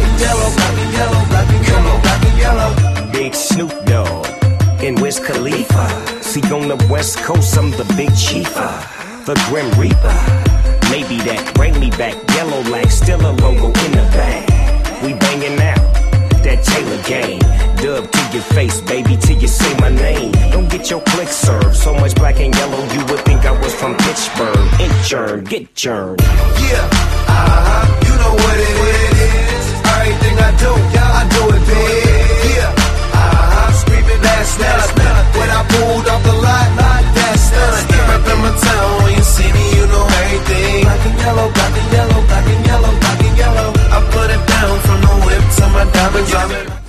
black and yellow, black and yellow, black and yellow. Big Snoop Dogg in Wiz Khalifa. See, on the West Coast, I'm the big chief, uh, the Grim Reaper. Maybe that bring me back. Yellow like still a logo in the bag. We banging out that Taylor Gang. Dub to your face, baby, till you say my name. Don't get your clicks served. So much black and yellow, you would think I was from Pittsburgh. Inch churn, get churned. Yeah. Black